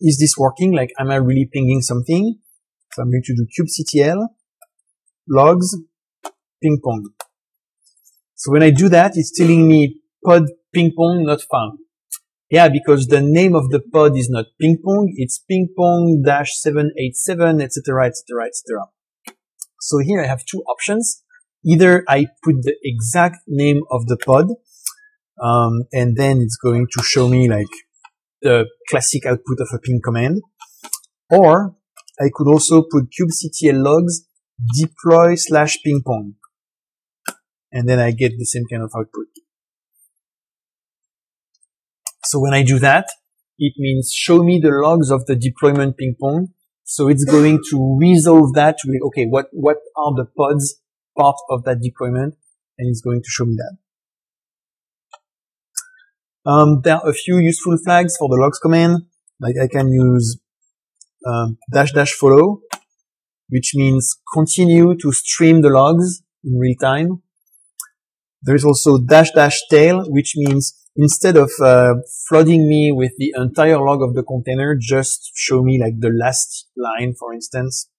is this working? Like, am I really pinging something? So I'm going to do kubectl logs ping pong. So when I do that, it's telling me pod ping pong not found. Yeah, because the name of the pod is not ping pong, it's ping pong dash 787, etc., etc., etc. So here I have two options. Either I put the exact name of the pod, um, and then it's going to show me like the classic output of a ping command, or I could also put kubectl logs deploy slash ping pong, and then I get the same kind of output. So when I do that, it means show me the logs of the deployment ping pong. So it's going to resolve that to be, okay, what, what are the pods part of that deployment? And it's going to show me that. Um, there are a few useful flags for the logs command. Like I can use um, dash dash follow, which means continue to stream the logs in real time. There is also dash dash tail, which means instead of uh, flooding me with the entire log of the container, just show me like the last line, for instance.